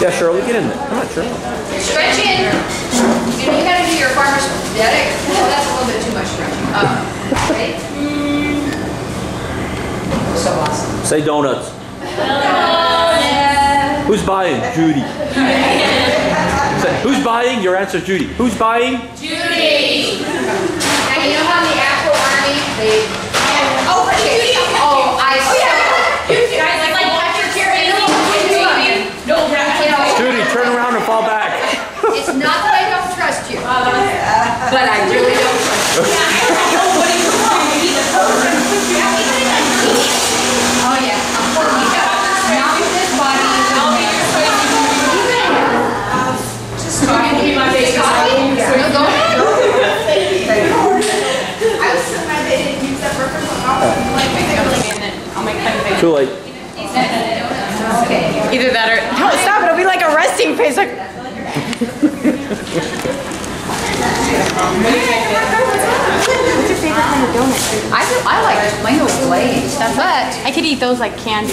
Yeah, Shirley, get in there. Come on, Shirley. Stretch in. You know, you gotta do your farmer's diet. Oh, that's a little bit too much stretching. Um, ready? So awesome. Say donuts. Who's buying? Judy. Say, who's buying? Your answer, Judy. Who's buying? Judy! Now, you know how in the Afro Army, they... Oh, okay. Oh, I saw... You guys like, like, after carrying No, you know, Judy, turn around and fall back. It's not that I don't trust you. Uh, but I really don't trust you. Oh, yeah. Now with this body, Just try to keep my face copy. No, go. I was sitting my bed and use that reference I'll make fun of it. Too late. Either that or no, stop! It'll be like a resting face. Like I do, I like plain old glazed, but I could eat those like candy.